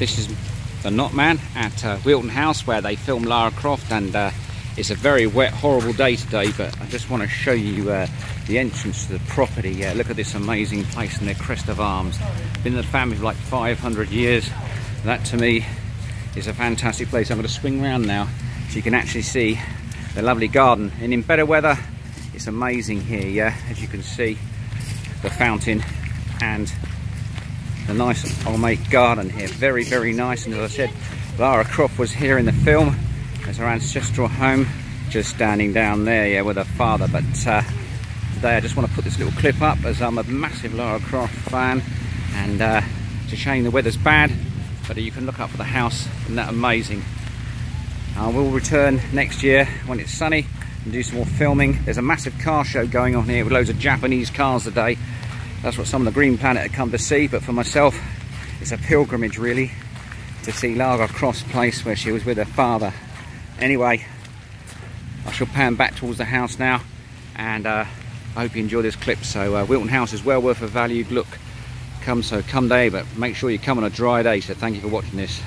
This is the Knot Man at uh, Wilton House where they filmed Lara Croft and uh, it's a very wet, horrible day today, but I just want to show you uh, the entrance to the property. Yeah, look at this amazing place and their crest of arms. Been in the family for like 500 years. That to me is a fantastic place. I'm going to swing around now so you can actually see the lovely garden. And in better weather, it's amazing here, yeah, as you can see, the fountain and the nice old garden here. Very, very nice. And as I said, Lara Croft was here in the film as her ancestral home, just standing down there, yeah, with her father. But uh, today I just want to put this little clip up as I'm a massive Lara Croft fan. And uh, it's a shame the weather's bad, but you can look up at the house. Isn't that amazing? I will return next year when it's sunny and do some more filming. There's a massive car show going on here with loads of Japanese cars today. That's what some of the Green Planet had come to see, but for myself, it's a pilgrimage really to see Lara Croft's place where she was with her father. Anyway, I shall pan back towards the house now, and uh, I hope you enjoy this clip. So uh, Wilton House is well worth a valued look. Come so come day, but make sure you come on a dry day. So thank you for watching this.